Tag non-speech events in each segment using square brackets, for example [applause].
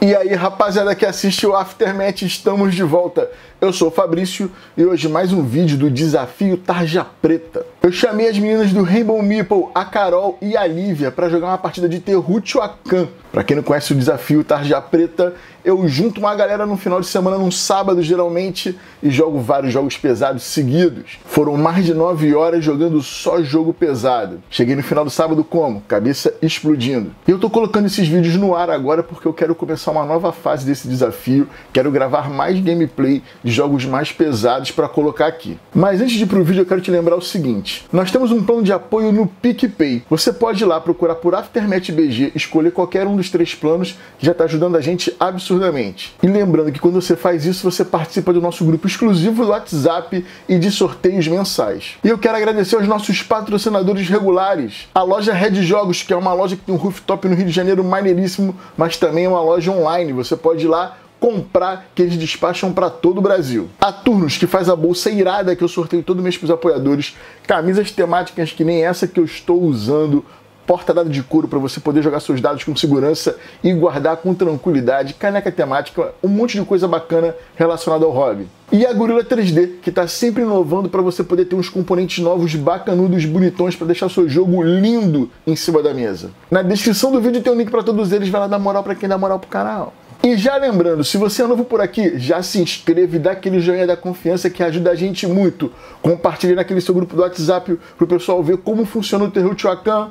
E aí, rapaziada que assiste o Aftermath, estamos de volta. Eu sou o Fabrício e hoje mais um vídeo do Desafio Tarja Preta. Eu chamei as meninas do Rainbow Meeple, a Carol e a Lívia, para jogar uma partida de Terrutihuacan. Para quem não conhece o Desafio Tarja Preta, eu junto uma galera no final de semana, num sábado geralmente, e jogo vários jogos pesados seguidos. Foram mais de 9 horas jogando só jogo pesado. Cheguei no final do sábado como? Cabeça explodindo. E eu tô colocando esses vídeos no ar agora porque eu quero começar uma nova fase desse desafio, quero gravar mais gameplay de jogos mais pesados para colocar aqui. Mas antes de ir pro vídeo, eu quero te lembrar o seguinte: nós temos um plano de apoio no PicPay. Você pode ir lá procurar por Aftermath BG, escolher qualquer um dos três planos já está ajudando a gente absurdamente. E lembrando que quando você faz isso, você participa do nosso grupo exclusivo do WhatsApp e de sorteios mensais. E eu quero agradecer aos nossos patrocinadores regulares. A loja Red Jogos, que é uma loja que tem um rooftop no Rio de Janeiro maneiríssimo, mas também é uma loja online. Você pode ir lá comprar que eles despacham para todo o Brasil. A Turnos, que faz a bolsa irada que eu sorteio todo mês para os apoiadores, camisas temáticas que nem essa que eu estou usando, porta dada de couro para você poder jogar seus dados com segurança e guardar com tranquilidade, caneca temática, um monte de coisa bacana relacionada ao hobby. E a Gorilla 3D, que está sempre inovando para você poder ter uns componentes novos, bacanudos, bonitões para deixar seu jogo lindo em cima da mesa. Na descrição do vídeo tem um link para todos eles, vai lá dar moral para quem dá moral pro canal. E já lembrando, se você é novo por aqui, já se inscreve e dá aquele joinha da confiança que ajuda a gente muito. Compartilhe naquele seu grupo do WhatsApp pro pessoal ver como funciona o Tehuacan.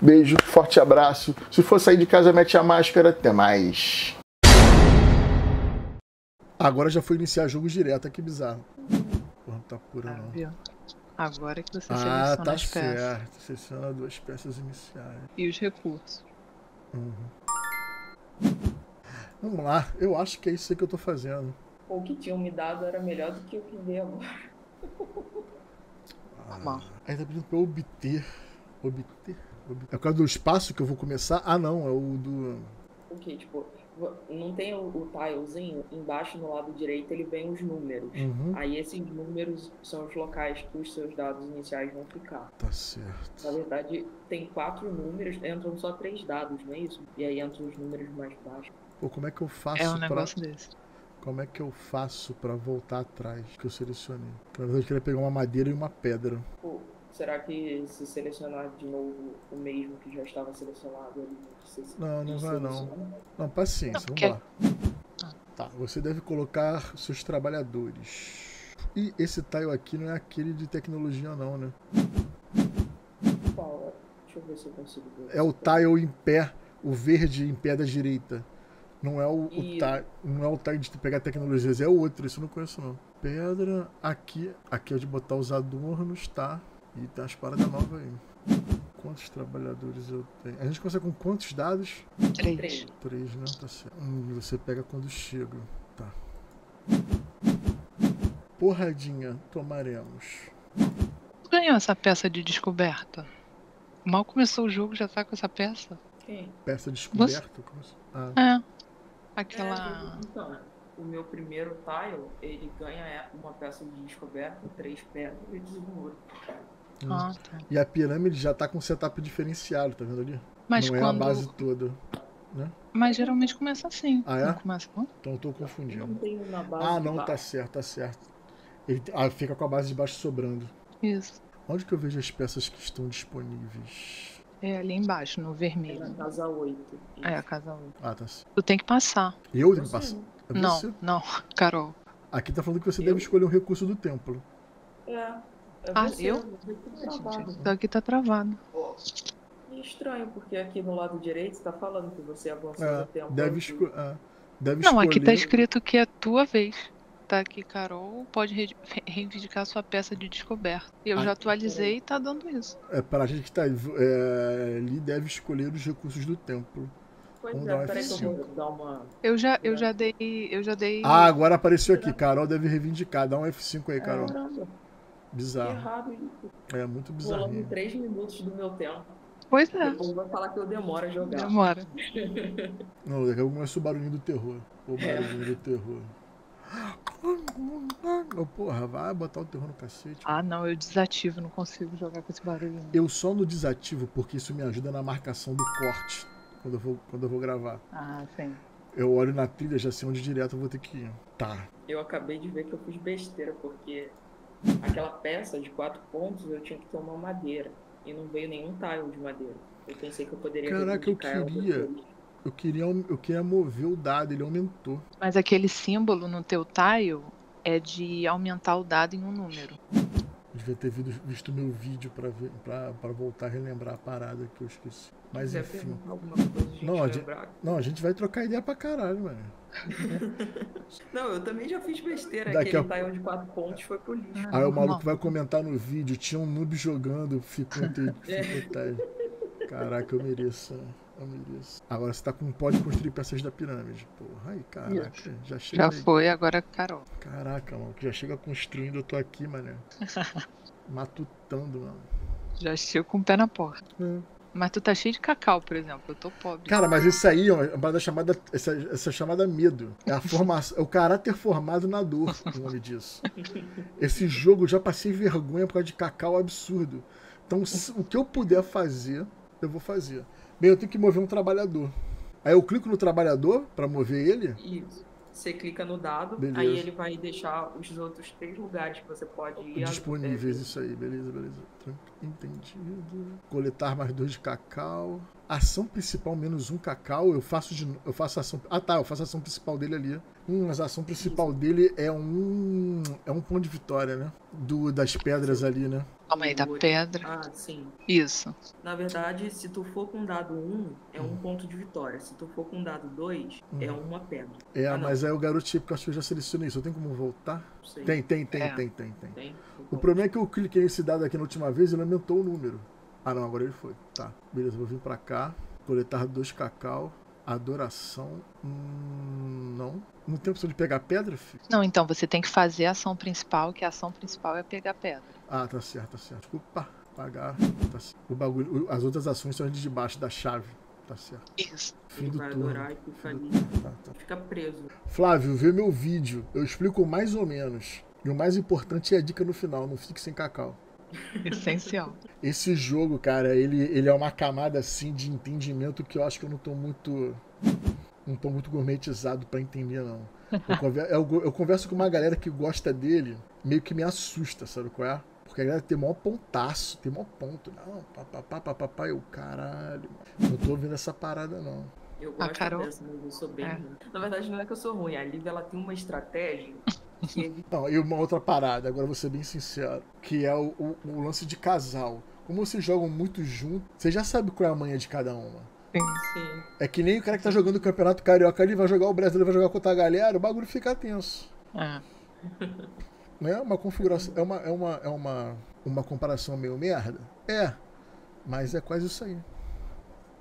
Beijo, forte abraço. Se for sair de casa, mete a máscara. Até mais. Agora já foi iniciar jogo direto, que bizarro. Porra, não tá pura não. Viu? Agora que você Ah, seleciona tá as peças. certo. Seleciona duas peças iniciais. E os recursos. Vamos lá, eu acho que é isso aí que eu tô fazendo. O que tinham me dado era melhor do que o que veio agora. Normal. Aí tá pedindo pra eu obter. Obter? É por causa do espaço que eu vou começar? Ah, não, é o do. O que, tipo, não tem o, o tilezinho embaixo no lado direito, ele vem os números. Uhum. Aí esses números são os locais que os seus dados iniciais vão ficar. Tá certo. Na verdade, tem quatro números, entram só três dados, não é isso? E aí entram os números mais baixos. Pô, como é que eu faço É um pra. negócio desse. Como é que eu faço pra voltar atrás que eu selecionei? Na verdade, eu queria pegar uma madeira e uma pedra. Pô, será que se selecionar de novo o mesmo que já estava selecionado ali? se- Não, não vai não. seleciona? Não, paciência, vamos lá. Tá, você deve colocar seus trabalhadores. E esse tile aqui não é aquele de tecnologia, não, né? Qual é? Deixa eu ver se eu consigo ver. É o tile em pé, o verde em pé da direita. Não é o, o tile, não é o tile de pegar tecnologias, é o outro, isso eu não conheço não. Pedra, aqui, aqui é de botar os adornos, tá? E tem umas paradas novas aí. Quantos trabalhadores eu tenho? A gente consegue com quantos dados? Três. Três. Três, né? Tá certo. Hum, você pega quando chega. Tá. Porradinha, tomaremos. Tu ganhou essa peça de descoberta? Mal começou o jogo, já tá com essa peça? Quem? Peça descoberta. como assim? Ah, É. Aquela. É, então, o meu primeiro tile, ele ganha é, uma peça de descoberta, três pedras e desenvolve. hum. Ah, tá. E a pirâmide já tá com setup diferenciado, tá vendo ali? Mas não é quando. a base toda. Mas geralmente começa assim. Ah, é? Não começa, não? Então eu tô Não confundindo. tem na base. Ah, não, tá certo, tá certo. Ele ah, fica com a base de baixo sobrando. Isso. Onde que eu vejo as peças que estão disponíveis? É ali embaixo, no É na vermelho. casa 8. É a casa 1. Ah, tá certo. Tu tem que passar. Eu tenho que passar. É Não, não, [laughs] Carol. Aqui tá falando que você Eu? deve escolher um recurso do templo. É. é Ah, eu? que tá travado. Isso aqui tá travado. E estranho, porque aqui no lado direito tá falando que você avançou É, no tempo. deve, esco é, deve Não, escolher. aqui tá escrito que é tua vez. Tá aqui, Carol pode re- reivindicar sua peça de descoberta. E eu Ah, já atualizei e tá dando isso. É, pra gente que tá é, ali, deve escolher os recursos do templo. Pois Vamos um é, peraí que eu F5. vou dar uma. Eu já, eu já dei. Eu já dei. Ah, agora apareceu aqui. Carol deve reivindicar. Dá um F5 aí, Carol. Caramba, que Bizarro. errado isso. É muito Pulando bizarrinho. 3 minutos do meu tempo. Pois é. Depois vai falar que eu demoro a jogar. Demora. [laughs] Não, daqui a pouco começa o barulhinho do terror. O barulhinho do terror. Oh, porra, vai botar o terror no cacete. Ah, não, eu desativo, não consigo jogar com esse barulho. Eu só no desativo porque isso me ajuda na marcação do corte quando eu vou, quando eu vou gravar. Ah, sim. Eu olho na trilha, já sei onde direto eu vou ter que ir. Tá. Eu acabei de ver que eu fiz besteira, porque aquela peça de quatro pontos eu tinha que tomar madeira. E não veio nenhum tile de madeira. Eu pensei que eu poderia Caraca, eu queria. Eu queria, eu queria mover o dado, ele aumentou. Mas aquele símbolo no teu tile é de aumentar o dado em um número. Devia ter visto, visto meu vídeo pra, ver, pra, pra voltar a relembrar a parada que eu esqueci. Mas enfim. alguma coisa, gente Não, a gente-. Não, a gente vai trocar ideia pra caralho, mano. [laughs] Não, eu também já fiz besteira. Daqui Aquele a- tile de quatro pontos foi pro lixo. Aí o Normal. maluco vai comentar no vídeo, tinha um noob jogando, ficou [laughs] Caraca, eu mereço. Agora você tá com pode construir peças da pirâmide. Porra, aí, caraca, já chega. Já foi, agora Carol. Caraca, mano, que já chega construindo, eu tô aqui, mané. [laughs] Matutando, mano. Já chego com o pé na porta. É. Mas tu tá cheio de cacau, por exemplo. Eu tô pobre. Cara, mas isso aí é uma chamada. Essa, essa chamada medo. É a formação. É o caráter formado na dor, o nome disso. Esse jogo eu já passei vergonha por causa de cacau absurdo. Então, se- o que eu puder fazer, eu vou fazer. Bem, eu tenho que mover um trabalhador. Aí eu clico no trabalhador pra mover ele. Isso. Você clica no dado, Beleza. aí ele vai deixar os outros três lugares que você pode ir. Disponíveis, isso aí, beleza, beleza. Entendido. Coletar mais dois de cacau. Ação principal menos um cacau. Eu faço de eu faço ação. Ah tá, eu faço a ação principal dele ali. Hum, mas a ação principal dele é um. É um ponto de vitória, né? Do, das pedras ali, né? Calma aí, da Oi. pedra. Ah, sim. Isso. Na verdade, se tu for com dado 1, é Hum. um ponto de vitória. Se tu for com dado 2, é uma pedra. É, Ah, mas aí eu garotinho, porque eu acho que eu já selecionei isso. Eu tenho como voltar? Não sei. Tem, tem, tem, É. tem, tem, tem. Tem? O problema é que eu cliquei nesse dado aqui na última vez e ele aumentou o número. Ah não, agora ele foi. Tá, beleza, vou vir pra cá. Coletar dois cacau. Adoração. Hum, não. Não tem opção de pegar pedra, filho? Não, então você tem que fazer a ação principal, que a ação principal é pegar pedra. Ah, tá certo, tá certo. Desculpa. Pagar. Tá certo. O bagulho, as outras ações são de debaixo da chave. Tá certo. Isso. Fim Ele do vai turno. adorar e fica ali. Tá, tá. Fica preso. Flávio, vê meu vídeo. Eu explico mais ou menos. E o mais importante é a dica no final. Não fique sem cacau. Essencial. Esse jogo, cara, ele, ele é uma camada assim de entendimento que eu acho que eu não tô muito. Não tô muito gourmetizado pra entender, não. Eu converso, eu, eu converso com uma galera que gosta dele, meio que me assusta, sabe qual é? Porque a galera tem maior pontaço, tem maior ponto. Não, papapá, papapá, eu, caralho. Não tô ouvindo essa parada, não. Eu gosto Carol- dessa, mas eu sou bem É. ruim. Na verdade, não é que eu sou ruim. A Lívia, ela tem uma estratégia ele Não, e uma outra parada, agora vou ser bem sincero, que é o, o- o lance de casal. Como vocês jogam muito junto, você já sabe qual é a manha de cada uma. Sim. É que nem o cara que tá jogando o Campeonato Carioca, ele vai jogar o Brasil, ele vai jogar com outra galera, o bagulho fica tenso. É. [laughs] Não é uma configuração, é uma, é uma, é uma, uma comparação meio merda? É, mas é quase isso aí.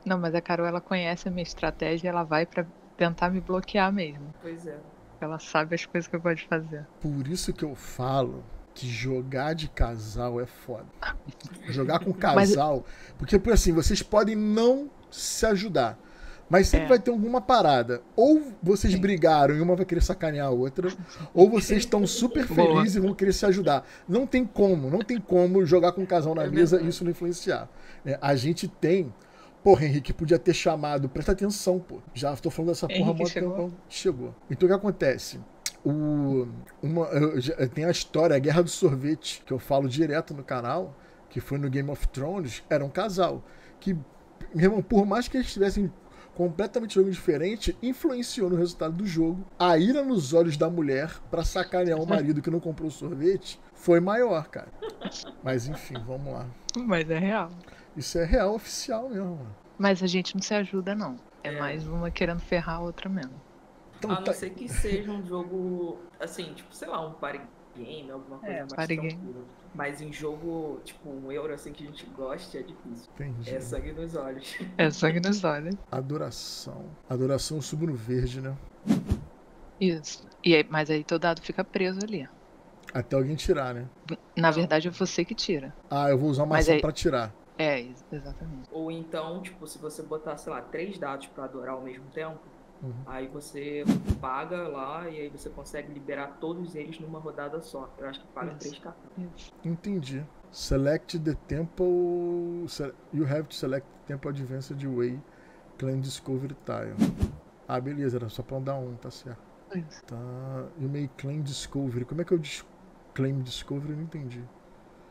Não, mas a Carol, ela conhece a minha estratégia e ela vai pra tentar me bloquear mesmo. Pois é. Ela sabe as coisas que eu gosto de fazer. Por isso que eu falo que jogar de casal é foda. Jogar com [laughs] casal. Porque, por assim, vocês podem não se ajudar. Mas sempre É. vai ter alguma parada. Ou vocês Sim. brigaram e uma vai querer sacanear a outra, ou vocês estão super [laughs] felizes e vão querer se ajudar. Não tem como, não tem como jogar com um casal na É mesa e isso não influenciar. né? A gente tem. Porra, Henrique, podia ter chamado. Presta atenção, pô. Já tô falando dessa porra Henrique chegou? tempão. Chegou. Então o que acontece? O, uma, tem a história, a Guerra do Sorvete, que eu falo direto no canal, que foi no Game of Thrones, era um casal. Que, meu irmão, por mais que eles tivessem completamente jogo diferente, influenciou no resultado do jogo. A ira nos olhos da mulher pra sacanear o [laughs] marido que não comprou o sorvete foi maior, cara. Mas enfim, vamos lá. Mas é real. Isso é real oficial mesmo. mano. Mas a gente não se ajuda, não. É, É. mais uma querendo ferrar a outra mesmo. Então, A não tá- ser que seja um jogo, assim, tipo, sei lá, um party game, alguma coisa É, mais party game. tranquila. Mas em jogo, tipo, um euro assim que a gente gosta é difícil. entendi. É sangue nos olhos. É sangue nos olhos. Adoração. Adoração subo no verde, né? Isso. E aí, mas aí teu dado fica preso ali. Até alguém tirar, né? Na verdade é você que tira. Ah, eu vou usar uma Mas ação aí- pra tirar. É, ex- exatamente. Ou então, tipo, se você botar, sei lá, três dados pra adorar ao mesmo tempo, Uhum. aí você paga lá e aí você consegue liberar todos eles numa rodada só. Eu acho que paga Isso. 3 cartões. Entendi. Select the temple. You have to select the temple advanced way. Clan Discovery Tile. Ah, beleza, era só pra dar um, tá certo. Isso. Tá. You may claim discovery. Como é que eu dis claim discovery? Eu não entendi.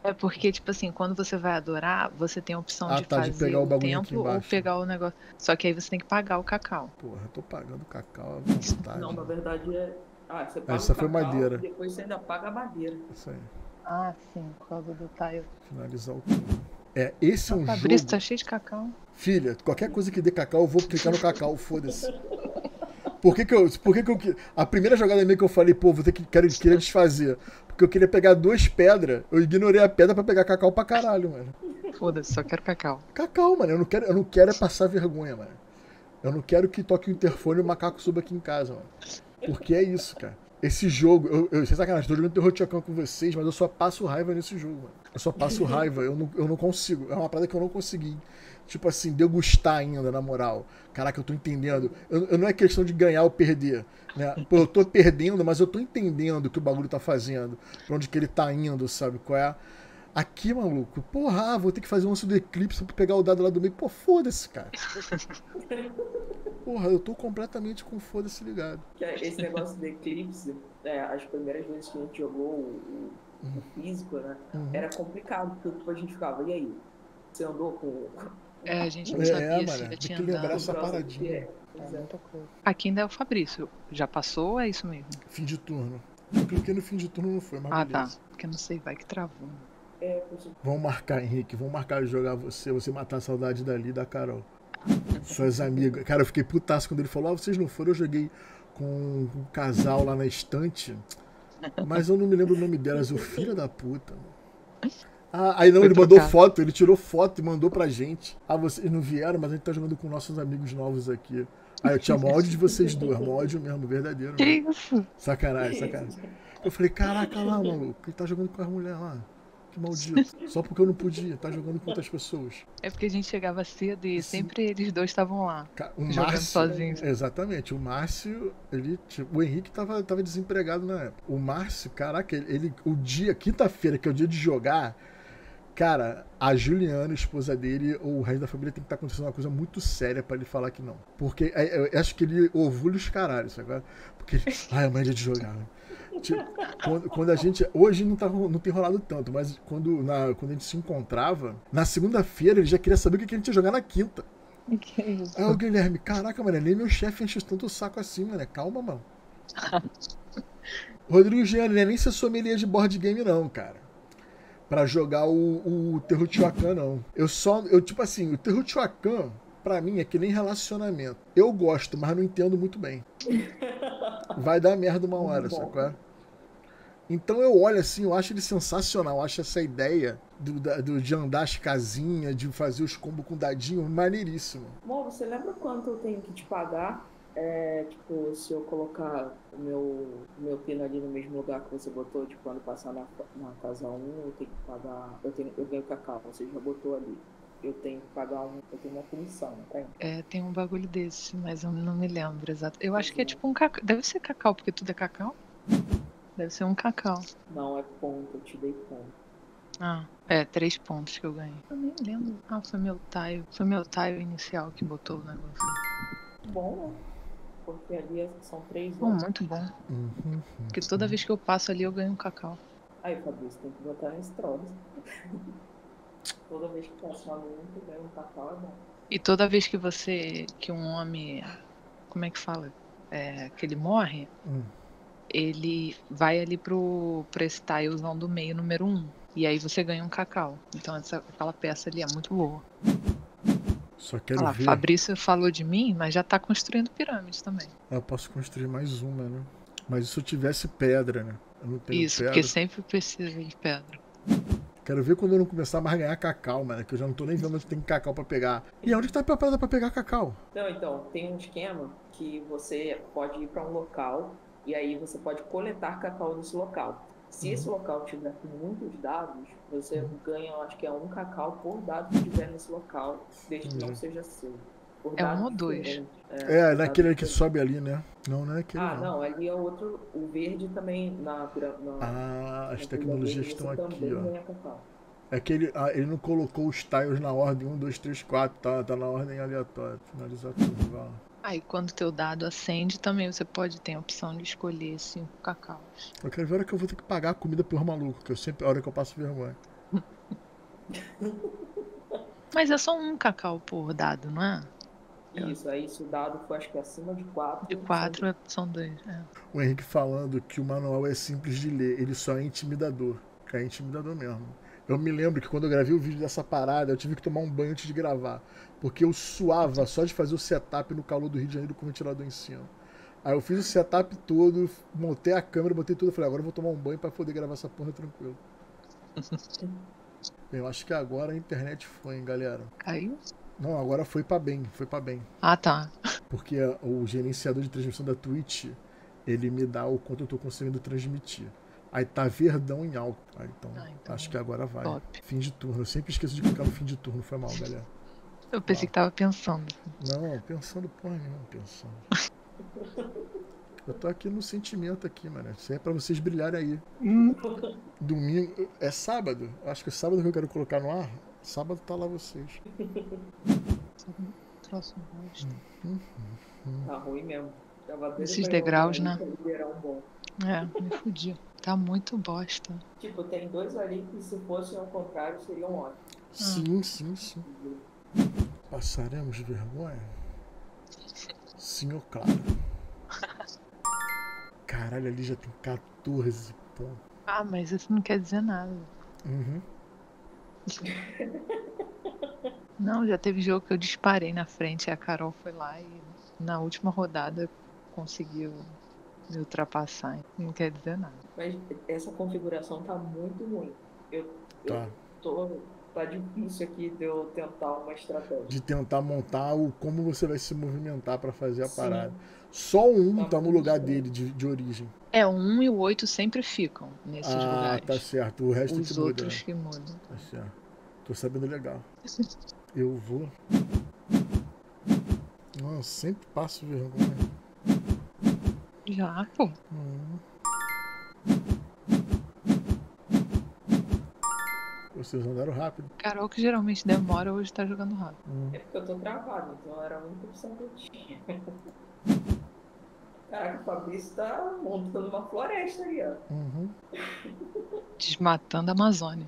É porque, tipo assim, quando você vai adorar, você tem a opção Ah, de tá, de fazer pegar o o templo ou pegar o negócio. Só que aí você tem que pagar o cacau. Porra, eu tô pagando cacau à vontade. Não, na verdade é. Ah, você paga Essa o foi cacau, madeira. Depois você ainda paga a madeira. Isso aí. Ah, sim, por causa do tile. Finalizar o. É, esse é um Fabrício jogo. tá cheio de cacau. Filha, qualquer coisa que dê cacau, eu vou clicar no cacau, foda-se. Por que que eu. Por que que eu. que- A primeira jogada minha que eu falei, pô, vou ter que. Quero, queria desfazer. Porque eu queria pegar duas pedras, eu ignorei a pedra pra pegar cacau pra caralho, mano. Foda-se, só quero cacau. Cacau, mano. Eu não quero, eu não quero é passar vergonha, mano. Eu não quero que toque o interfone e o macaco suba aqui em casa, mano. Porque é isso, cara. Esse jogo, eu, eu sem sacanagem, tô jogando Terror Tiocan com vocês, mas eu só passo raiva nesse jogo, mano. Eu só passo raiva, eu não, eu não consigo. É uma parada que eu não consegui, tipo assim, degustar ainda, na moral. Caraca, eu tô entendendo. Eu, eu não é questão de ganhar ou perder, né? Pô, eu tô perdendo, mas eu tô entendendo o que o bagulho tá fazendo, pra onde que ele tá indo, sabe? Qual é a... Aqui, maluco, porra, ah, vou ter que fazer um lance do eclipse pra pegar o dado lá do meio. Pô, foda-se, cara. [laughs] Porra, eu tô completamente com foda-se ligado. É esse negócio do eclipse, é, as primeiras vezes que a gente jogou o, o- o físico, né? Uhum. Era complicado, porque tipo, a gente ficava, e aí? Você andou com. É, a gente não É, sabia mano, se tem já que tinha lembrar andado. essa paradinha. é. É é. Aqui ainda é o Fabrício. Já passou ou é isso mesmo? Fim de turno. Eu cliquei no fim de turno, não foi, mas Ah, beleza. tá. Porque não sei, vai que travou. É, é. Vamos marcar, Henrique. Vamos marcar de jogar você, você matar a saudade dali da Carol. Suas amigas. Cara, eu fiquei putaço quando ele falou: Ah, vocês não foram, eu joguei com um casal lá na estante. Mas eu não me lembro o nome delas, o filho da puta. mano. Ah, aí não, Foi ele mandou trocar. foto, ele tirou foto e mandou pra gente. Ah, vocês não vieram, mas a gente tá jogando com nossos amigos novos aqui. Aí eu tinha ódio de vocês [laughs] mó ódio mesmo, verdadeiro. Que isso? Sacanagem, sacanagem. Eu falei, caraca lá, maluco, ele tá jogando com as mulheres lá. Que maldito. [laughs] Só porque eu não podia, tá jogando com outras pessoas. É porque a gente chegava cedo e Sim. sempre eles dois estavam lá. O Jogando Márcio. sozinhos. Exatamente, o Márcio, ele. tipo, o Henrique tava, tava desempregado na época. O Márcio, caraca, ele. ele- o dia, quinta-feira, que é o dia de jogar. Cara, a Juliana, a esposa dele, ou o resto da família tem que estar acontecendo uma coisa muito séria pra ele falar que não. Porque é, eu acho que ele ovula os caralhos, sabe? Porque ele. Ai, amanhã é dia de jogar. né? Tipo, quando, quando a gente. Hoje não, tá, não tem rolado tanto, mas quando, na, quando a gente se encontrava, na segunda-feira ele já queria saber o que que a gente ia jogar na quinta. Que isso? Aí o Guilherme, caraca, mano, nem meu chefe enche tanto o saco assim, mano. Calma, mano. [laughs] Rodrigo Jean, não é nem ser sommelier de board game, não, cara. Pra jogar o, o não. Eu só. Eu, tipo assim, o Teotihuacan, pra mim, é que nem relacionamento. Eu gosto, mas não entendo muito bem. [laughs] Vai dar merda uma hora, sacou? Então eu olho assim, eu acho ele sensacional. Eu acho essa ideia do, da- do- de andar as casinhas, de fazer os combos com dadinho, maneiríssimo. Bom, você lembra quanto eu tenho que te pagar? É, tipo, se eu colocar o meu, meu pino ali no mesmo lugar que você botou, tipo, quando passar na, na casa 1, eu tenho que pagar. Eu, tenho, eu ganho cacau, você já botou ali. Eu tenho que pagar um. Eu tenho uma comissão, não tem? É, tem um bagulho desse, mas eu não me lembro exato. Eu acho que é tipo um cacau. Deve ser cacau, porque tudo é cacau? Deve ser um cacau. Não, é ponto, eu te dei ponto. Ah, é, três pontos que eu ganhei. Eu nem lembro. Ah, foi meu tile. Foi meu tile inicial que botou o negócio. Bom, né? Porque ali são três horas. muito bom. Uhum. Porque toda vez que eu passo ali eu ganho um cacau. Aí, Fabrício, tem que botar nesse [laughs] troço. Toda vez que passar no 1, tu ganha um cacau, é bom. E toda vez que você. que um homem. Como é que fala? É, que ele morre, Hum. ele vai ali pro, pra esse tilezão do meio, número 1. Um, e aí você ganha um cacau. Então essa, aquela peça ali é muito boa. Só quero Olha lá, ver. Fabrício falou de mim, mas já tá construindo pirâmide também. Eu posso construir mais uma, né? Mas se eu tivesse pedra, né? Eu não tenho Isso, pedra. porque sempre precisa de pedra. Quero ver quando eu não começar mais a ganhar cacau, mano. Que eu já não tô nem vendo onde tem cacau pra pegar. E onde que tá a parada pra pegar cacau? Não, então, tem um esquema que você pode ir para um local e aí você pode coletar cacau nesse local. Se Uhum. esse local tiver com muitos dados, você ganha, eu acho que é um cacau por dado que tiver nesse local, desde que não Entendi. seja seu. Por É um ou dois? É, dado naquele que diferente. sobe ali, né? Não, não é aquele Ah, não. não, ali é outro. O verde também na. na Ah, as na tecnologias estão aqui, ó. ganha cacau. É que ele, ah, ele não colocou os tiles na ordem 1, 2, 3, 4, tá, tá na ordem aleatória. Finalizar tudo, vai lá. Aí quando teu dado acende, também você pode ter a opção de escolher cinco cacaus. Eu quero ver a hora que eu vou ter que pagar a comida por maluco, que eu sempre, a hora que eu passo vergonha. [laughs] Mas é só um cacau por dado, não é? Isso, aí se o dado for acho que acima de 4. De quatro é- são dois. É. O Henrique falando que o manual é simples de ler, ele só é intimidador. Que é intimidador mesmo. Eu me lembro que quando eu gravei o vídeo dessa parada, eu tive que tomar um banho antes de gravar. Porque eu suava só de fazer o setup no calor do Rio de Janeiro com o ventilador em cima. Aí eu fiz o setup todo, montei a câmera, botei tudo. Falei, agora eu vou tomar um banho pra poder gravar essa porra tranquilo. Bem, [laughs] eu acho que agora a internet foi, hein, galera. Caiu? Não, agora foi pra bem, foi pra bem. Ah, tá. Porque o gerenciador de transmissão da Twitch, ele me dá o quanto eu tô conseguindo transmitir. Aí tá verdão em alto. Aí, então, Ah, então acho que agora vai. top. Fim de turno. Eu sempre esqueço de clicar no fim de turno. Foi mal, galera. Eu pensei que tava pensando. Não, pensando porra nenhuma, pensando. [laughs] Eu tô aqui no sentimento aqui, mano. Isso aí é pra vocês brilharem aí. [laughs] Domingo. É sábado? Acho que é sábado que eu quero colocar no ar. Sábado tá lá vocês. [laughs] Troço rosto. Tá ruim mesmo. Esses degraus, né? um. É, me fudi. Tá muito bosta. Tipo, tem dois ali que se fossem ao contrário seriam ótimos. Sim, sim, sim. Passaremos vergonha? Senhor Claro. [laughs] Caralho, ali já tem 14 pontos. Ah, mas isso não quer dizer nada. Uhum. [laughs] Não, já teve jogo que eu disparei na frente e a Carol foi lá e na última rodada conseguiu me ultrapassar. Não quer dizer nada. Mas essa configuração tá muito ruim. Eu, eu Tá. tô. Tá difícil aqui de eu tentar uma estratégia. De tentar montar o como você vai se movimentar pra fazer a Sim. parada. Só um Tá tá no lugar bom. dele de, de origem. É, o 1 e o 8 sempre ficam nesses ah, lugares. tá certo. O resto Os que muda. outros que mudam. Tá certo. Tô sabendo legal. [laughs] Eu vou. Nossa, sempre passo vergonha. Já, pô. Hum. Vocês andaram rápido. Carol que geralmente demora, hoje tá jogando rápido. Hum. É porque eu tô travado, então era a única opção que eu tinha. [laughs] Caraca, o Fabrício tá montando uma floresta ali, ó. Uhum. Desmatando a Amazônia.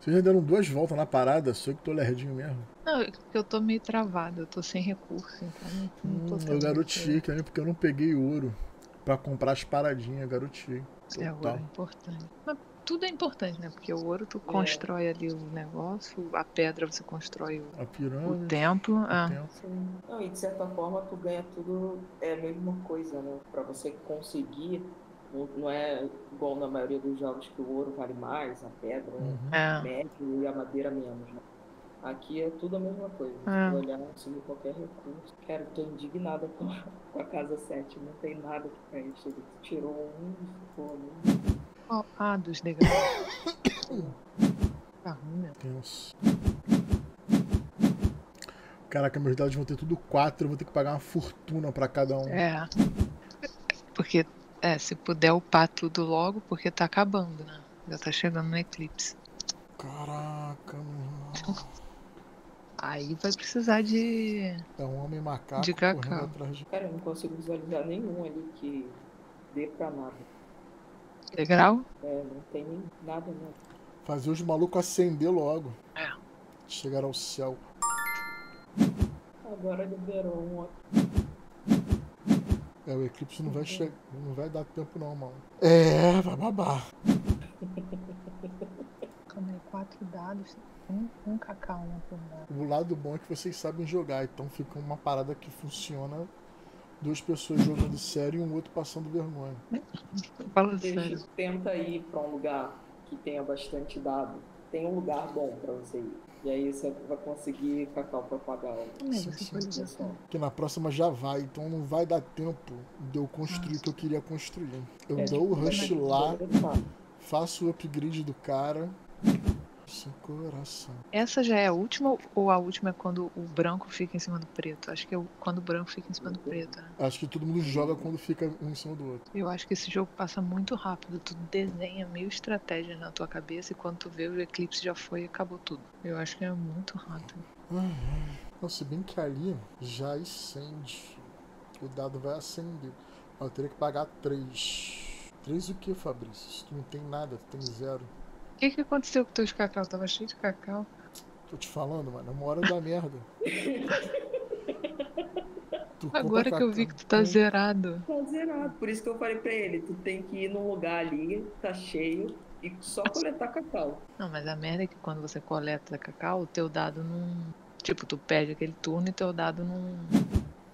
Vocês já deram duas voltas na parada, sou eu que tô lerdinho mesmo. Não, é eu tô meio travado, eu tô sem recurso, então não, não tô Hum, eu garoteei também porque eu não peguei ouro pra comprar as paradinhas, garoteei. É, ouro é importante. Mas tudo é importante, né? Porque o ouro tu constrói ali o negócio, a pedra você constrói o, A o pirâmide. templo. o ah. templo. Não, e de certa forma tu ganha tudo, é a mesma coisa, né? Pra você conseguir, não, é igual na maioria dos jogos que o ouro vale mais, a pedra Uhum. É. médio e a madeira menos, né? Aqui é tudo a mesma coisa. É. olhar, conseguir qualquer recurso. Cara, eu tô indignada com a, com a casa 7, não tem nada que preenche. Ele tirou um, ficou ali. Ah, dos degraus. [coughs] Tá ruim mesmo. Tenso. Caraca, meus dados vão ter tudo quatro, eu vou ter que pagar uma fortuna pra cada um. É. Porque, é, se puder upar tudo logo, porque tá acabando, né? Já tá chegando no eclipse. Caraca, meu irmão. [laughs] Aí vai precisar de. É um homem macaco De correndo cacau. atrás de. Cara, eu não consigo visualizar nenhum ali que dê pra nada. Degrau? É, não tem nem nada, não. Fazer os malucos acender logo. É. Chegar ao céu. Agora liberou um outro. É, o eclipse não vai chegar. Não vai dar tempo não, mano. É, vai babar. Calma aí, quatro dados. Um, um cacau, né, por dado. O lado bom é que vocês sabem jogar, então fica uma parada que funciona. Duas pessoas jogando sério e um outro passando vergonha. [laughs] Fala sério. Tenta ir pra um lugar que tenha bastante dado. Tem um lugar bom pra você ir. E aí você vai conseguir cacau pra pagar. Essa sim, atualização. Que na próxima já vai, então não vai dar tempo de eu construir o que eu queria construir. Eu É, dou o rush lá, Tá. faço o upgrade do cara. Coração. Essa já é a última ou a última é quando o branco fica em cima do preto? Acho que é quando o branco fica em cima do preto, né? Acho que todo mundo joga quando fica um em cima do outro. Eu acho que esse jogo passa muito rápido. Tu desenha mil estratégias na tua cabeça e quando tu vê o eclipse já foi e acabou tudo. Eu acho que é muito rápido. Se bem que ali já acende. O dado vai acender. Eu teria que pagar 3. 3 o que, Fabrício? Tu não tem nada, tu tem zero. O que, que aconteceu com teus cacau? Tava cheio de cacau. Tô te falando, mano, é uma hora da merda. Agora que eu vi que tu tá zerado. Tá zerado. Por isso que eu falei pra ele, tu tem que ir num lugar ali, tá cheio, e só coletar cacau. Não, mas a merda é que quando você coleta cacau, o teu dado não. Tipo, tu perde aquele turno e teu dado não.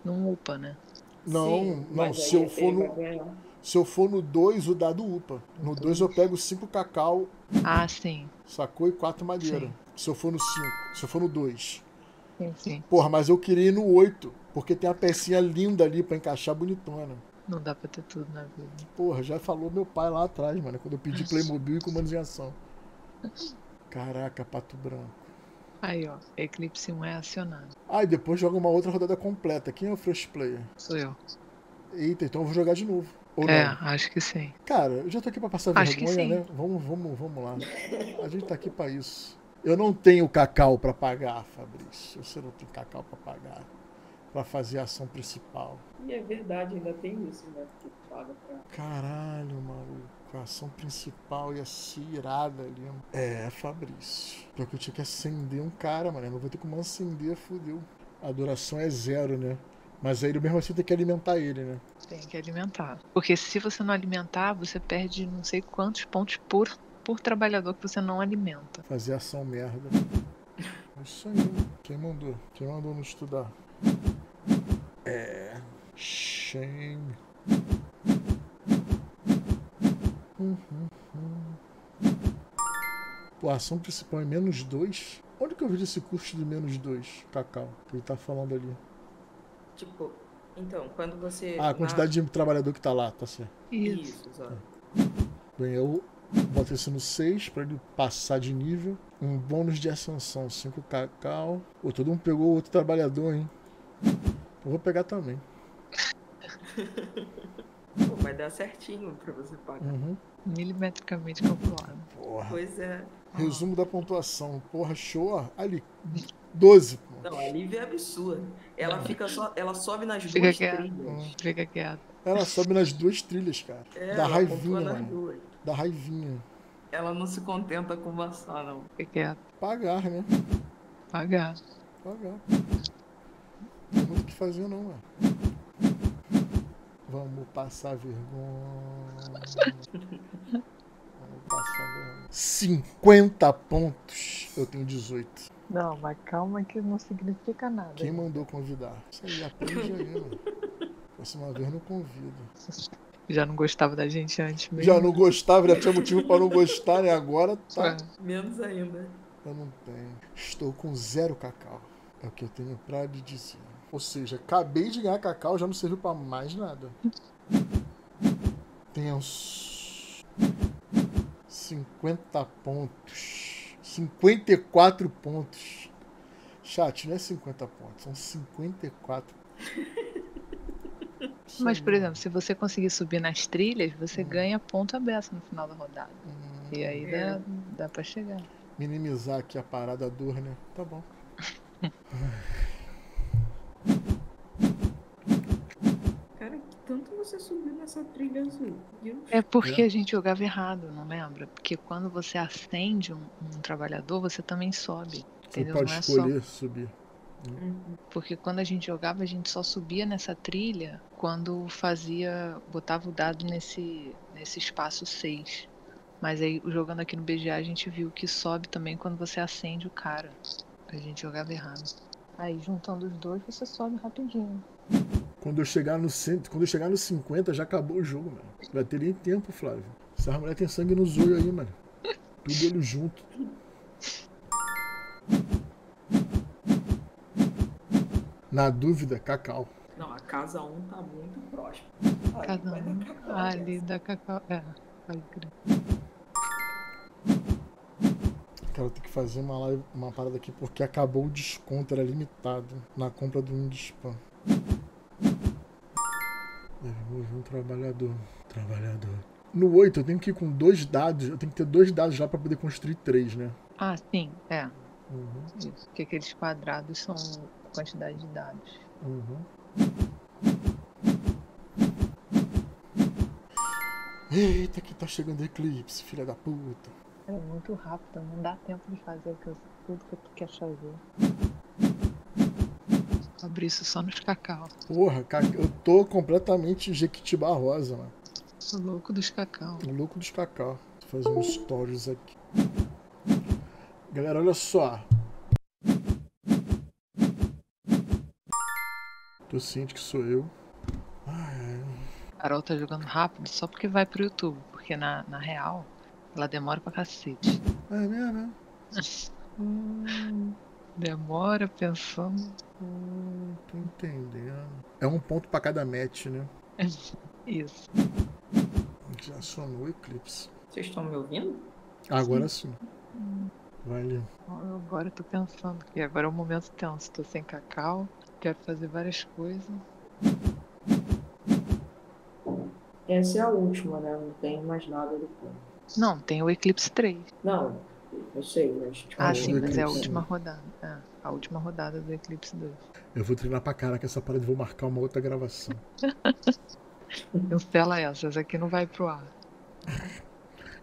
não upa, né? Não, Sim, não, se eu for no. Se eu for no 2, o dado upa. No 2 eu pego 5 cacau. Ah, sim. Sacou? E 4 madeira. Sim. Se eu for no 5. Se eu for no 2. Sim, sim. Porra, mas eu queria ir no 8. Porque tem uma pecinha linda ali pra encaixar bonitona. Não dá pra ter tudo na vida. Porra, já falou meu pai lá atrás, mano. Quando eu pedi Playmobil e comandos em ação. [laughs] Caraca, pato branco. Aí, ó. Eclipse 1 é acionado. Ah, e depois joga uma outra rodada completa. Quem é o first player? Sou eu. Eita, então eu vou jogar de novo. Ou é, não? acho que sim. Cara, eu já tô aqui pra passar acho vergonha, né? Vamos, vamos, vamos lá. A gente tá aqui pra isso. Eu não tenho cacau pra pagar, Fabrício. Você não tem cacau pra pagar para fazer a ação principal. E é verdade, ainda tem isso, né? Que paga pra... Caralho, maluco. A ação principal ia ser irada ali. É, Fabrício. Porque eu tinha que acender um cara, mano. Eu não vou ter como acender, fodeu. A duração é zero, né? Mas aí mesmo assim tem que alimentar ele, né? Tem que alimentar. Porque se você não alimentar, você perde não sei quantos pontos por, por trabalhador que você não alimenta. Fazer ação merda. É isso aí. Quem mandou? Quem mandou não estudar? É. Shame. Uhum. Pô, a ação principal é menos 2? Onde que eu vejo esse custo de menos 2, Cacau? Que ele tá falando ali. Tipo, então, quando você. Ah, a quantidade na... de trabalhador que tá lá, tá certo. Isso, exato. Bem, eu boto esse no 6 pra ele passar de nível. Um bônus de ascensão, 5 cacau. Pô, todo mundo pegou outro trabalhador, hein? Eu vou pegar também. [laughs] Pô, vai dar certinho pra você pagar. Uhum. Milimetricamente calculado. Porra. Pois é. Resumo da pontuação. Porra, show. Ali, 12. Pô. Não, a Lívia é absurda. Ela fica só. Ela sobe nas fica duas quieto. trilhas. Hum. Fica quieto. Ela sobe nas duas trilhas, cara. É, da raivinha, mano. Da raivinha. Ela não se contenta com só, não. Fica quieto. Pagar, né? Pagar. Pagar. Não tem muito o que fazer, não, mano. Vamos passar vergonha. [laughs] Vergonha. 50 pontos. Eu tenho 18. Não, mas calma que não significa nada. Quem mandou convidar? Isso aí, aprende aí, mano. Próxima vez não convido. Já não gostava da gente antes mesmo. Já não gostava, já tinha motivo para não gostar, né? Agora tá. É. Menos ainda. Eu não tenho. Estou com zero cacau. É o que eu tenho pra lhe dizer. Ou seja, acabei de ganhar cacau, já não serviu para mais nada. Tenso. 50 pontos. 54 pontos. Chat, não é 50 pontos, são 54. [laughs] Mas, por exemplo, se você conseguir subir nas trilhas, você hum. ganha ponto aberto no final da rodada. Hum. E aí é. dá, dá pra chegar. Minimizar aqui a parada dor, né? Tá bom. [laughs] Cara, que tanto você subiu nessa trilha azul? Deus. É porque a gente jogava errado, não lembra? Porque quando você acende um, um trabalhador, você também sobe. Você entendeu? pode é escolher só... subir. Uhum. Porque quando a gente jogava, a gente só subia nessa trilha quando fazia. botava o dado nesse, nesse espaço 6. Mas aí, jogando aqui no BGA, a gente viu que sobe também quando você acende o cara. A gente jogava errado. Aí juntando os dois você sobe rapidinho. Quando eu chegar no cento, quando eu chegar no 50 já acabou o jogo, mano. Vai ter nem tempo, Flávio. Essa mulher tem sangue nos olhos aí, mano. Tudo ele junto. Na dúvida, cacau. Não, a casa 1 um tá muito próxima. Cada um ali da cacau. É, pode crer. Cara, tem que fazer uma, live, uma parada aqui porque acabou o desconto, era limitado na compra do Indispan. Ver um trabalhador. Trabalhador. No 8 eu tenho que ir com dois dados, eu tenho que ter dois dados já para poder construir três, né? Ah, sim, é. Uhum. Isso. Porque aqueles quadrados são quantidade de dados. Uhum. Eita, que tá chegando eclipse, filha da puta. É muito rápido, não dá tempo de fazer tudo que tu quer fazer. Fabrício só nos cacau. Porra, eu tô completamente Jequitibá rosa, mano. O louco dos cacau. O louco dos cacau. Vou fazer uns stories aqui. Galera, olha só. Tô ciente que sou eu. Ai, Carol tá jogando rápido só porque vai pro YouTube. Porque na, na real, ela demora pra cacete. ai. É mesmo, né? [laughs] Hum, Demora pensando. hum, tô entendendo. É um ponto pra cada match, né? [laughs] Isso. Já acionou o eclipse. Vocês estão me ouvindo? Agora sim. Vai ali. Eu Agora eu tô pensando que agora é o momento tenso. Tô sem cacau, quero fazer várias coisas. Essa é a última, né? Não tem mais nada depois. Não, tem o Eclipse 3. Não, eu sei, mas tipo, Ah, Ah, sim, mas é a última rodada. É, a última rodada do Eclipse 2. Eu vou treinar pra caraca essa parada e vou marcar uma outra gravação. Cancela essa, essa aqui não vai pro ar.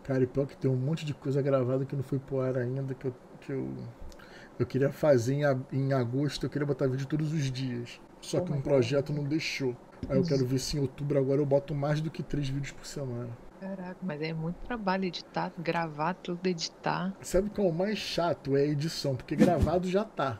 Cara, e pior que tem um monte de coisa gravada que não foi pro ar ainda, que eu, que eu, eu queria fazer em, em agosto, eu queria botar vídeo todos os dias. Só que um projeto não deixou. Aí eu quero ver se em outubro agora eu boto mais do que três vídeos por semana. Caraca, mas é muito trabalho editar, gravar tudo, editar. Sabe que é o mais chato? É a edição, porque gravado já tá.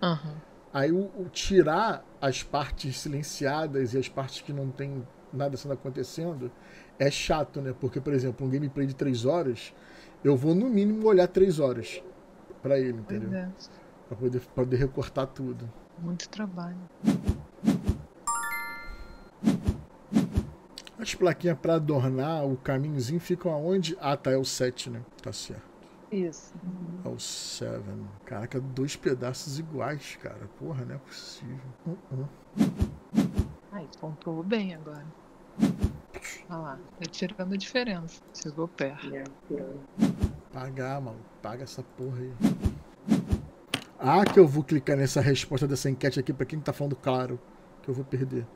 Aham. Aí o, o tirar as partes silenciadas e as partes que não tem nada sendo acontecendo é chato, né? Porque, por exemplo, um gameplay de 3 horas, eu vou no mínimo olhar 3 horas pra ele, Pois entendeu? é, Pra poder, poder recortar tudo. muito trabalho. As plaquinhas pra adornar o caminhozinho ficam aonde? Ah, tá, é o 7, né? Tá certo. Isso. É o 7. Caraca, dois pedaços iguais, cara. Porra, não é possível. Uh -uh. Aí, pontuou bem agora. Olha lá, tá tirando a diferença. Chegou perto. Pagar, mano. Paga essa porra aí. Ah, que eu vou clicar nessa resposta dessa enquete aqui pra quem tá falando claro. Que eu vou perder.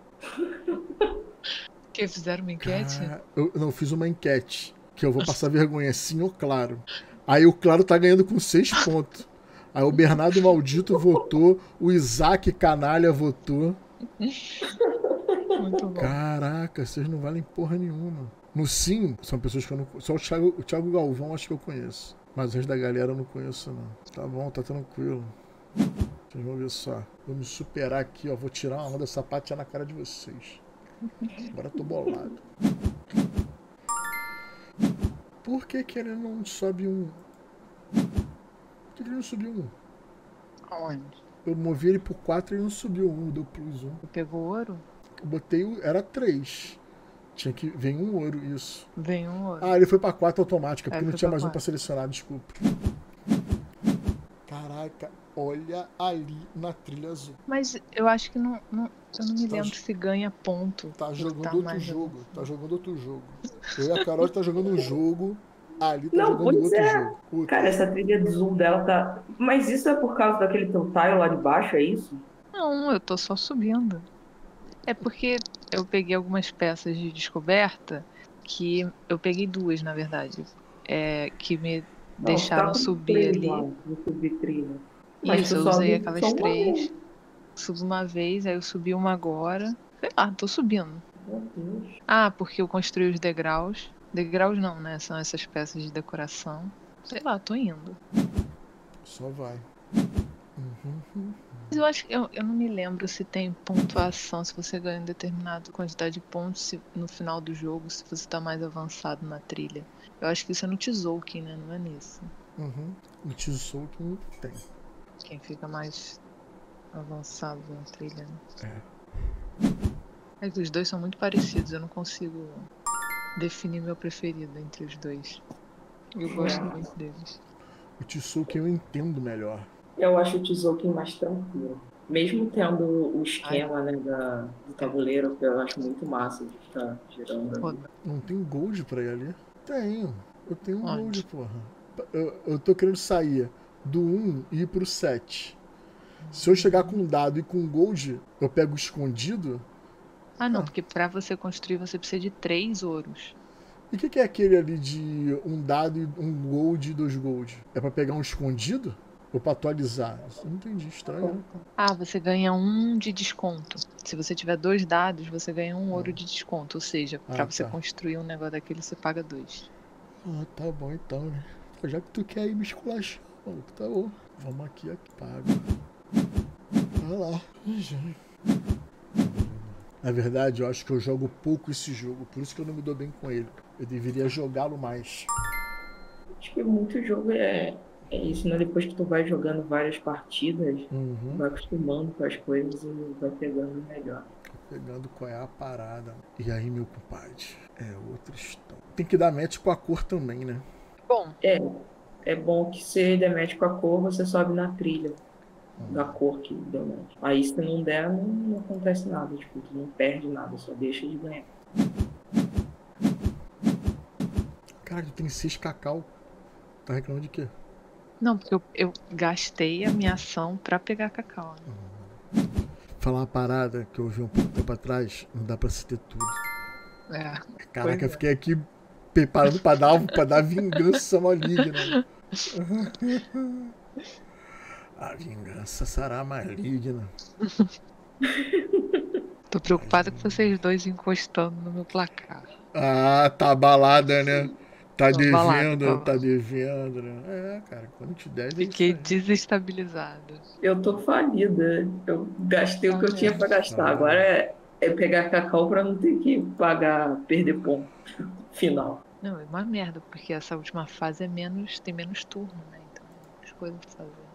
Que fizeram uma enquete? Cara, eu não fiz uma enquete. Que eu vou passar vergonha, sim ou claro. Aí o Claro tá ganhando com seis [laughs] pontos. Aí o Bernardo Maldito votou. O Isaac Canalha votou. Muito bom. Caraca, vocês não valem porra nenhuma. No sim, são pessoas que eu não Só o Thiago, o Thiago Galvão acho que eu conheço. Mas o resto da galera eu não conheço, não. Tá bom, tá tranquilo. Vocês vão ver só. Vou me superar aqui, ó. Vou tirar uma onda sapatear na cara de vocês. Agora eu tô bolado. Por que, que ele não sobe um. Por que ele não subiu um? Aonde? Eu movi ele pro 4 e ele não subiu um, deu plus um. Pegou ouro? Eu botei o. Era 3. Tinha que. Vem um ouro, isso. Vem um ouro. Ah, ele foi pra 4 automática, porque É, não foi tinha mais um quatro. pra selecionar, desculpa. Caraca, olha ali na trilha azul. Mas eu acho que não. não- eu não me Tá lembro se ganha ponto. Tá jogando tá outro mais jogo. Tá jogando outro jogo. Eu e a Carol tá jogando um jogo. Ali tá Não, jogando pois outro é. jogo. Puta. Cara, essa trilha de zoom dela tá. Mas isso é por causa daquele teu tile lá de baixo, é isso? Não, eu tô só subindo. É porque eu peguei algumas peças de descoberta que. Eu peguei duas, na verdade. É, que me Não, deixaram tá subir três ali. lá, no subir trilha. Mas Isso, eu usei aquelas uma três. vez. Subi uma vez, aí eu subi uma agora. Sei lá, tô subindo. Ah, porque eu construí os degraus. Degraus não, né? São essas peças de decoração. Sei lá, tô indo. Só vai. Uhum. Mas eu acho que eu, eu não me lembro se tem pontuação, se você ganha determinada quantidade de pontos se- no final do jogo, se você tá mais avançado na trilha. Eu acho que isso é no Tzolk'in, né? Não é nesse. Uhum. O tesouro que não tem. Quem fica mais avançado na trilha, né? É. É que os dois são muito parecidos, eu não consigo definir meu preferido entre os dois. Eu gosto É. muito deles. O que eu entendo melhor. Eu acho o Tzolk'in mais tranquilo. Mesmo tendo o esquema né, da, do tabuleiro, que eu acho muito massa de estar girando. Não tem gold pra ir ali? Tenho. Eu tenho um Onde? gold, porra. Eu, eu tô querendo sair do 1 e ir pro 7. Se eu chegar com um dado e com gold, eu pego escondido. Ah, não, porque pra você construir você precisa de três ouros. E o que, que é aquele ali de um dado e um gold e dois gold? É pra pegar um escondido? Ou pra atualizar? Isso não entendi, estranho. né? Ah, você ganha um de desconto. Se você tiver dois dados, você ganha um ouro de desconto. Ou seja, pra Ah, você tá. construir um negócio daquele, você paga dois. Ah, tá bom então, né? Já que tu quer ir me esculachar, maluco, tá bom. Vamos aqui, aqui, pago. Vai lá. Na verdade, eu acho que eu jogo pouco esse jogo, por isso que eu não me dou bem com ele. Eu deveria jogá-lo mais. Acho que muito jogo é, é isso, né? Depois que tu vai jogando várias partidas, Uhum. vai acostumando com as coisas e vai pegando melhor. Pegando qual é a parada. E aí, meu compadre? É outra história. Tem que dar match com a cor também, né? Bom, É, é bom que você demete com a cor, você sobe na trilha da cor que deu match. Aí se não der, não, não acontece nada, tipo, tu não perde nada, só deixa de ganhar. Caralho, tem seis cacau. Tá reclamando de quê? Não, porque eu, eu gastei a minha ação pra pegar cacau. né? Falar uma parada que eu ouvi um pouco tempo atrás, não dá pra se ter tudo. É. Caraca, eu é. fiquei aqui preparando pra dar, pra dar vingança maligna. A vingança será maligna. Tô preocupada com vocês dois encostando no meu placar. Ah, tá abalada, né? Tá abalada, devendo, tô. tá devendo? É, cara, quando te der, Fiquei desestabilizada. Eu tô falida, eu gastei o que eu tinha pra gastar, agora é, é pegar cacau pra não ter que pagar, perder ponto final. Não, é uma merda, porque essa última fase é menos, tem menos turno, né? Então, as coisas pra fazer.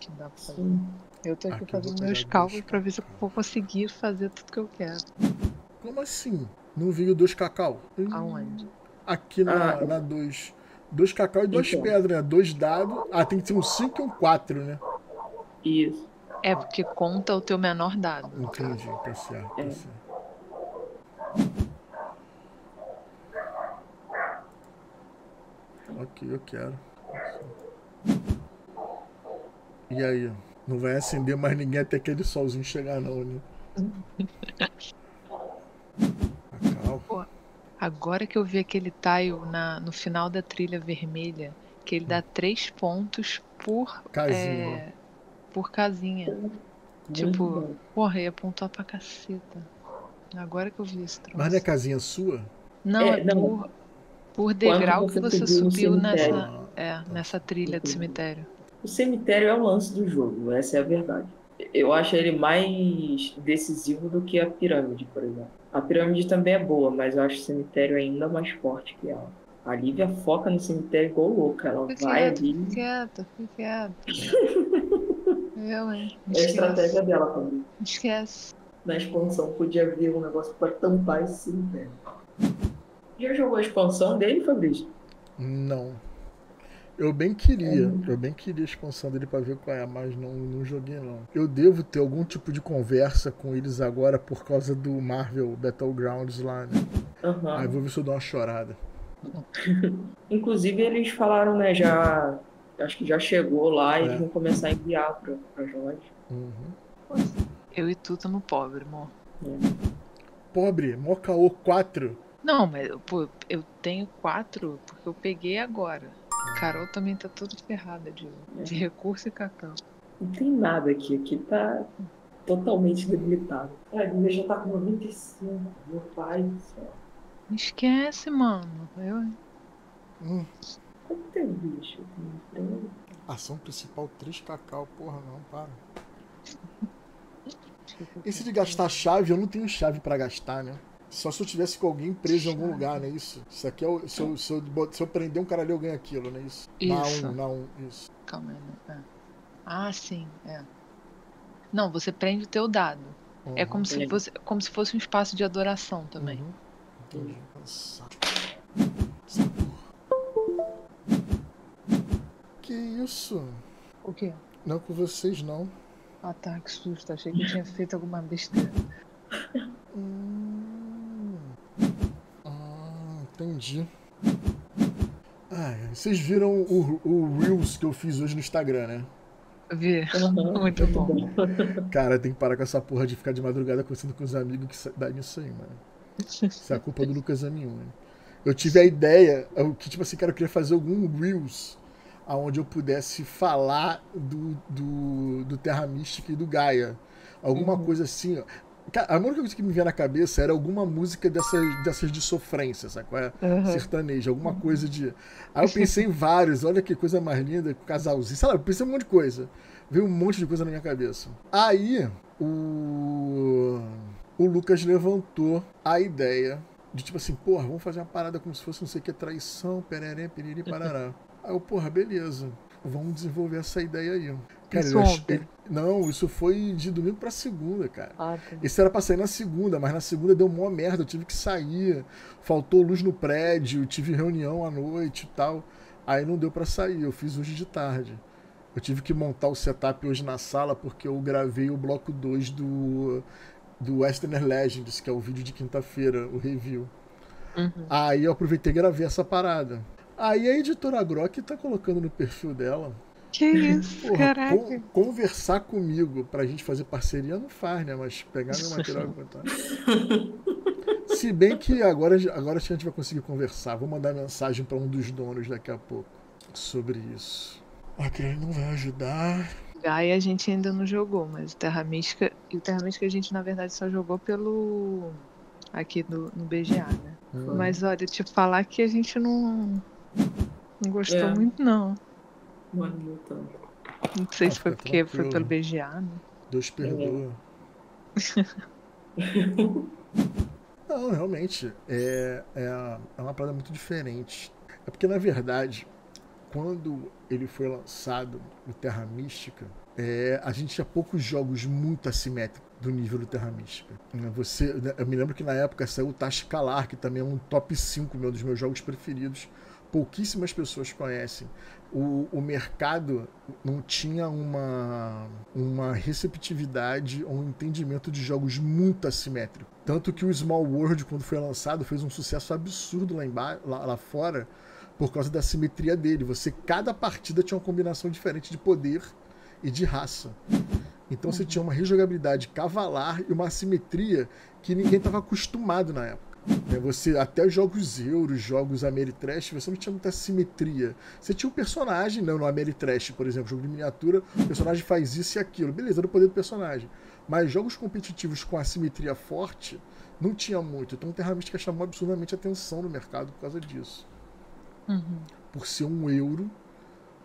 Que dá pra fazer. Sim. Eu tô aqui Aqui fazendo meus cálculos pra ver se eu cacau. vou conseguir fazer tudo que eu quero. Como assim? Não veio dois cacau? Hum, Aonde? Aqui na, Ah, na dois. Dois cacau e duas Então. pedras, né? Dois dados. Ah, tem que ser um 5 e um 4, né? Isso. É porque conta o teu menor dado. Entendi, tá certo, tá É. certo. Ok, eu quero. E aí? Não vai acender mais ninguém até aquele solzinho chegar não, né? [laughs] Agora que eu vi aquele tile na, no final da trilha vermelha, que ele dá três pontos por, Casinho. é, por casinha. Muito Tipo, bom. porra, ia pontuar pra caceta. Agora que eu vi esse troço. Mas não é casinha sua? Não, É, é, não. por, por degrau você que você subiu nessa, é, nessa trilha do cemitério. O cemitério é o lance do jogo, essa é a verdade. Eu acho ele mais decisivo do que a pirâmide, por exemplo. A pirâmide também é boa, mas eu acho o cemitério ainda mais forte que ela. A Lívia foca no cemitério igual louca. Ela Fica vai quieto, ali. quieto, quieto. [laughs] Eu, hein? É a estratégia dela também. Esquece. Na expansão podia vir um negócio pra tampar esse cemitério. Já jogou a expansão dele, Fabrício? Não. Eu bem queria, eu bem queria a expansão dele pra ver qual é, mas não, não joguei não. Eu devo ter algum tipo de conversa com eles agora por causa do Marvel Battlegrounds lá, né? Aham. Aí vou ver se eu dou uma chorada. [laughs] Inclusive eles falaram, né, já. Acho que já chegou lá e É. eles vão começar a enviar pra, pra Jorge. Uhum. Eu e tu tamo pobre, amor. Pobre, mó caô 4. Não, mas pô, eu tenho quatro porque eu peguei agora. Carol também tá toda ferrada de, de recurso e cacau. Não tem nada aqui, aqui tá totalmente debilitado. É, a Lívia já tá com 95, meu pai do céu. Esquece, mano. Eu, Hum. Como tem bicho? Tem três. Ação principal 3 cacau, porra não, para. Esse de gastar chave, eu não tenho chave pra gastar, né? Só se eu tivesse com alguém preso em algum lugar, né? Isso. Isso aqui é o. Se eu, se eu, se eu prender um cara ali, eu ganho aquilo, né? Isso. Na Isso. 1, na 1, isso. Calma aí. né? É. Ah, sim, é. Não, você prende o teu dado. É Uhum. como se, fosse, como se fosse um espaço de adoração também. Uhum. Entendi. Que isso? O quê? Não com vocês, não. Ah tá, que susto. Achei que eu tinha feito alguma besteira. Hum. Entendi. Ah, vocês viram o, o Reels que eu fiz hoje no Instagram, né? Vi. Uhum, [laughs] Muito bom. [laughs] Cara, tem que parar com essa porra de ficar de madrugada conversando com os amigos que dá nisso aí, mano. Isso é a culpa do Lucas Amiuni. Eu tive a ideia, eu- que tipo assim, cara, eu queria fazer algum Reels aonde eu pudesse falar do, do, do Terra Mística e do Gaia. Alguma Uhum. coisa assim, ó. Cara, a única coisa que me vinha na cabeça era alguma música dessas, dessas de sofrência, sabe? qual é? Aham. sertanejo, alguma coisa de. Aí eu pensei em vários, olha que coisa mais linda, casalzinho, sei lá, eu pensei em um monte de coisa. Veio um monte de coisa na minha cabeça. Aí o. O Lucas levantou a ideia de tipo assim, porra, vamos fazer uma parada como se fosse não sei o que, traição, pererê, piriri, parará. [laughs] Aí eu, porra, beleza. Vamos desenvolver essa ideia aí. Cara, Isso ele ele- Não, isso foi de domingo pra segunda, cara. Ah, tá. Esse era pra sair na segunda, mas na segunda deu mó merda, eu tive que sair. Faltou luz no prédio, tive reunião à noite e tal. Aí não deu pra sair, eu fiz hoje de tarde. Eu tive que montar o setup hoje na sala porque eu gravei o bloco 2 do, do Westerner Legends, que é o vídeo de quinta-feira, o review. Uhum. Aí eu aproveitei e gravei essa parada. Aí a editora Grok tá colocando no perfil dela Que isso, [laughs] Porra, caraca. con- conversar comigo pra gente fazer parceria não faz, né? Mas pegar meu material e botar. [laughs] Se bem que agora, agora a gente vai conseguir conversar. Vou mandar mensagem pra um dos donos daqui a pouco sobre isso. Ok, ele não vai ajudar. Gaia a gente ainda não jogou, mas o Terra Mística. E o Terra Mística a gente, na verdade, só jogou pelo. aqui no, no BGA, né? Hum. Mas olha, te falar que a gente não. Não gostou É. muito, não. Não animou tanto. Não sei Ah, se foi porque foi pelo BGA, né? Deus perdoa. [laughs] Não, realmente, é, é, é uma parada muito diferente. É porque, na verdade, quando ele foi lançado, o Terra Mística, é, a gente tinha poucos jogos muito assimétricos do nível do Terra Mística. Né, Você, eu me lembro que na época saiu o Tashkalar, que também é um top 5 meu, dos meus jogos preferidos. Pouquíssimas pessoas conhecem. O, o mercado não tinha uma, uma receptividade ou um entendimento de jogos muito assimétricos. Tanto que o Small World, quando foi lançado, fez um sucesso absurdo lá, emba lá, lá fora por causa da simetria dele. Você, cada partida tinha uma combinação diferente de poder e de raça. Então você tinha uma rejogabilidade cavalar e uma assimetria que ninguém estava acostumado na época. Né? Você, até jogos euros, jogos Ameritrash, você não tinha muita simetria. Você tinha um personagem, não, no Ameritrash, por exemplo, jogo de miniatura, o personagem faz isso e aquilo. Beleza, era o poder do personagem. Mas jogos competitivos com assimetria forte, não tinha muito. Então Terra Mística chamou absurdamente atenção no mercado por causa disso. Uhum. Por ser um euro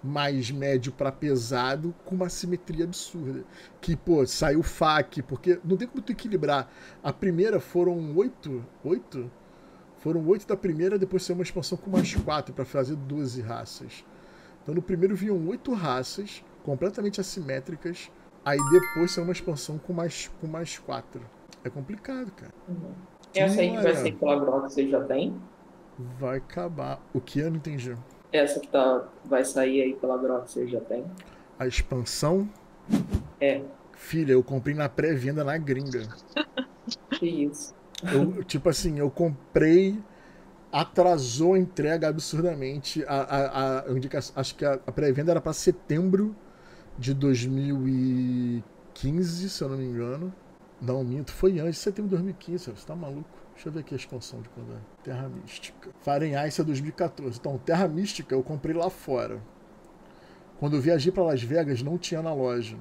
mais médio para pesado com uma simetria absurda. Que, pô, saiu FAQ, porque não tem como tu equilibrar. A primeira foram oito, oito? Foram oito da primeira, depois saiu uma expansão com mais quatro para fazer 12 raças. Então no primeiro vinham oito raças, completamente assimétricas. Aí depois saiu uma expansão com mais, com mais quatro. É complicado, cara. Uhum. Essa aí que vai sair pela Grok, você já tem? Vai acabar. O que eu não entendi? Essa que tá, vai sair aí pela Grok, você já tem? A expansão? É. Filha, eu comprei na pré-venda na gringa. [laughs] Que isso. Eu, tipo assim, eu comprei, atrasou a entrega absurdamente. A, a, a, acho que a, a pré-venda era para setembro de 2015, se eu não me engano. Não, minto, foi antes de setembro de 2015, você tá maluco? Deixa eu ver aqui a expansão de quando é. Terra Mística. Fahrenheit é 2014. Então, Terra Mística eu comprei lá fora. Quando eu viajei para Las Vegas, não tinha na loja.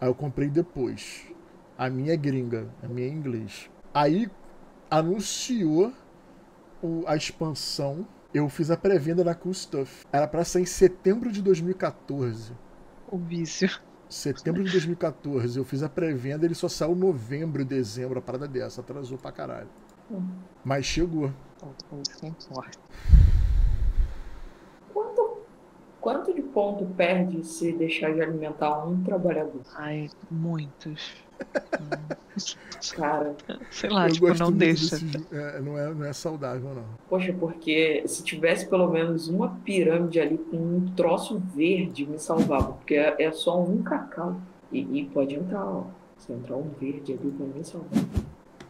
Aí eu comprei depois. A minha é gringa, a minha é em inglês. Aí anunciou a expansão. Eu fiz a pré-venda na Cool Stuff. Era pra sair em setembro de 2014. O vício. Setembro de 2014. Eu fiz a pré-venda, ele só saiu novembro, dezembro, a parada dessa. Atrasou pra caralho. Mas chegou. Isso que importa. Quanto, quanto de ponto perde se deixar de alimentar um trabalhador? Ai, muitos. [laughs] Cara, Sei lá, eu tipo, não deixa. desse é, não, é, não é saudável, não. poxa, porque se tivesse pelo menos uma pirâmide ali com um troço verde, me salvava. Porque é, é só um cacau. E, e pode entrar, ó. Se entrar um verde ali, vai me salvar.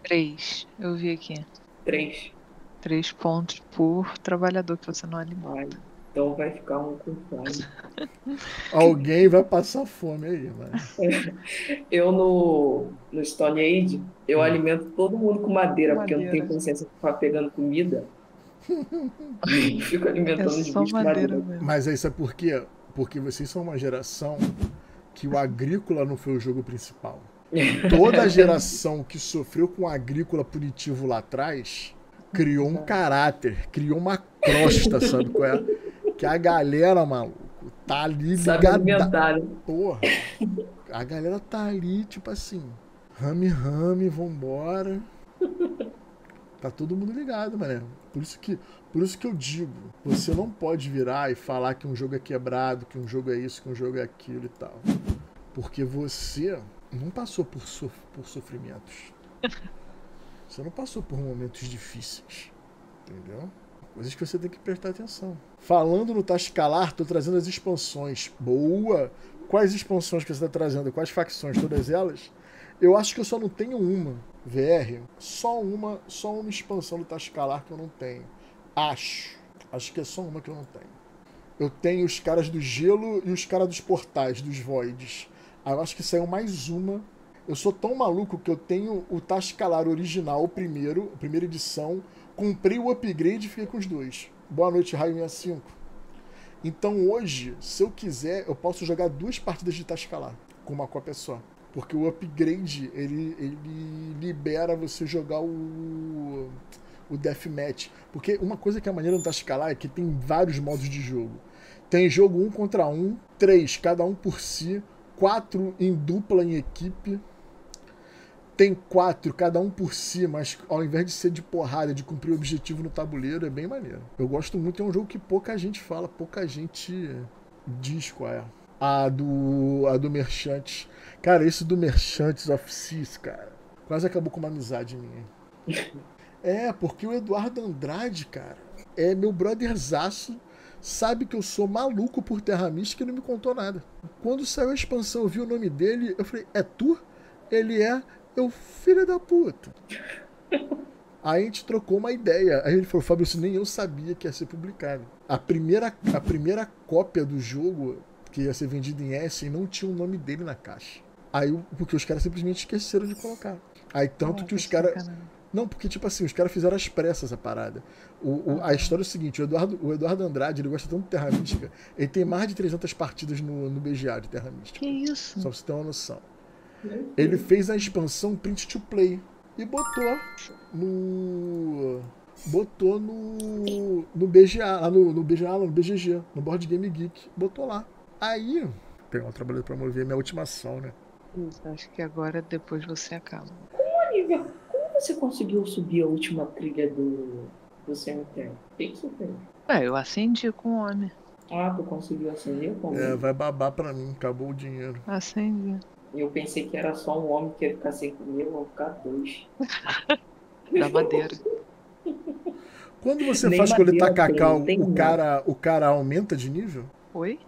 Três. Eu vi aqui. Três. Três pontos por trabalhador que você não alimenta. Ai, Então vai ficar um com fome. [laughs] Alguém vai passar fome aí, mano. [laughs] Eu no, no Stone Age, eu Hum. alimento todo mundo com madeira, porque eu não Madeira. tenho consciência de ficar pegando comida. [laughs] Fico É alimentando os só bichos com madeira madeira. mesmo. Mas aí sabe por quê? Porque vocês são uma geração que o agrícola não foi o jogo principal. Toda a [laughs] geração que sofreu com o agrícola punitivo lá atrás criou um caráter, criou uma crosta, [laughs] sabe qual é? Que a galera, maluco, tá ali ligada. né? Porra. A galera tá ali, tipo assim, rame rame, vambora. Tá todo mundo ligado, mané. Por isso que, por isso que eu digo, você não pode virar e falar que um jogo é quebrado, que um jogo é isso, que um jogo é aquilo e tal. Porque você não passou por, sof por sofrimentos. [laughs] Você não passou por momentos difíceis. Entendeu? Coisas que você tem que prestar atenção. Falando no Tascalar, tô trazendo as expansões. Boa! Quais expansões que você está trazendo? Quais facções? Todas elas? Eu acho que eu só não tenho uma. VR, só uma, só uma expansão do Tascalar que eu não tenho. Acho. Acho que é só uma que eu não tenho. Eu tenho os caras do gelo e os caras dos portais, dos voids. Aí eu acho que saiu mais uma. Eu sou tão maluco que eu tenho o Tascalar original, o primeiro, a primeira edição. Comprei o upgrade e fiquei com os dois. Boa noite, Raio 65. Então hoje, se eu quiser, eu posso jogar duas partidas de Tascalar com uma cópia só. Porque o upgrade, ele, ele libera você jogar o, o Deathmatch. Porque uma coisa que é maneira no Tascalar é que tem vários modos de jogo. Tem jogo um contra um, três, cada um por si, quatro em dupla em equipe. Tem quatro, cada um por si, mas ao invés de ser de porrada, de cumprir o objetivo no tabuleiro, é bem maneiro. Eu gosto muito, é um jogo que pouca gente fala, pouca gente diz qual é. A do, a do Merchantes. Cara, esse do Merchantes of Seas, cara, quase acabou com uma amizade minha. [laughs] É, porque o Eduardo Andrade, cara, é meu brotherzaço, sabe que eu sou maluco por Terra Mística e não me contou nada. Quando saiu a expansão, eu vi o nome dele, eu falei, é tu? Ele é, eu, filho da puta. [laughs] Aí a gente trocou uma ideia. Aí ele falou, Fabrício, nem eu sabia que ia ser publicado. A primeira, a primeira cópia do jogo que ia ser vendido em S não tinha o nome dele na caixa. Aí, porque os caras simplesmente esqueceram de colocar. Aí tanto que os caras. Não, porque, tipo assim, os caras fizeram às pressas a parada. O, o- a história é o seguinte: o Eduardo, o Eduardo Andrade ele gosta tanto de Terra Mística. Ele tem mais de 300 partidas no, no BGA de Terra Mística. Que isso? Só pra você ter uma noção. Ele fez a expansão Print to Play e botou no. Botou no. No BGA, lá no, no BGA, lá no BGG, no Board Game Geek. Botou lá. Aí. Tem um trabalho pra mover minha última ação, né? Isso, acho que agora depois você acaba. Como você conseguiu subir a última trilha do, do cemitério? O você fez? Ué, eu acendi com o homem. Ah, tu conseguiu acender como? É, vai babar pra mim, acabou o dinheiro. Acendi. Eu pensei que era só um homem que ia ficar sem comer, eu vou ficar dois. [laughs] Da madeira. Quando você Nem faz madeira coletar tem, cacau, tem o nada. cara, o cara aumenta de nível? Oi?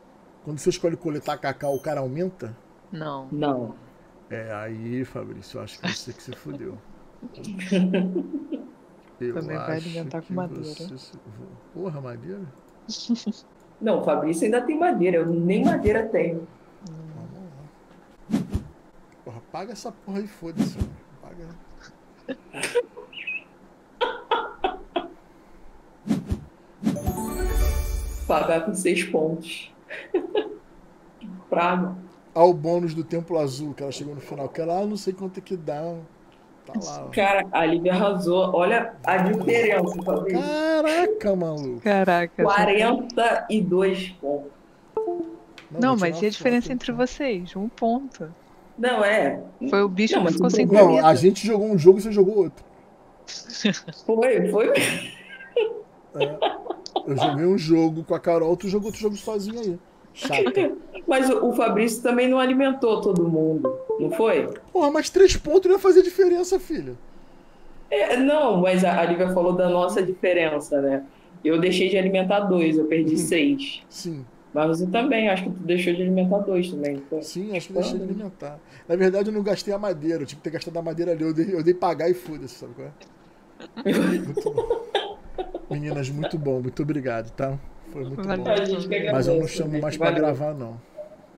Quando você escolhe coletar cacau, o cara aumenta? Não. Não. É, aí, Fabrício, eu acho que você que se fudeu. Eu [laughs] Também vai alimentar com madeira. você Porra, madeira? [laughs] Não, o Fabrício ainda tem madeira, eu nem madeira tenho. Vamos lá. Porra, paga essa porra aí, foda-se. Paga. [laughs] Pagar com seis pontos. Praga. Olha o bônus do Templo Azul, que ela chegou no final. Que ela, ah, não sei quanto é que dá. Tá lá. Cara, a Lívia arrasou. Olha a diferença, Fabrício. Caraca, maluco. Caraca. 42 pontos. Não, vou mas e a diferença entre então. vocês? Um ponto. Não, é. Foi o bicho Não, que mas ficou sem comida. Não, a gente jogou um jogo e você jogou outro. [laughs] [laughs] Foi, foi. Eu joguei um jogo com a Carol, tu jogou outro jogo sozinho aí. Chata. Mas o, o Fabrício também não alimentou todo mundo, não foi? Porra, mas três pontos não ia fazer diferença, filha. É, não, mas a, a Lívia falou da nossa diferença, né? Eu deixei de alimentar dois, eu perdi seis. Sim, Mas você também, acho que tu deixou de alimentar dois também. sim, acho que deixei de alimentar. Na verdade, eu não gastei a madeira, eu tinha que ter gastado a madeira ali. Eu dei, eu dei pagar e foda-se, sabe qual é? [laughs] Muito bom. Meninas, muito bom, muito obrigado, tá? Foi muito Valeu. bom. Mas eu não chamo né? mais pra Valeu. gravar, não.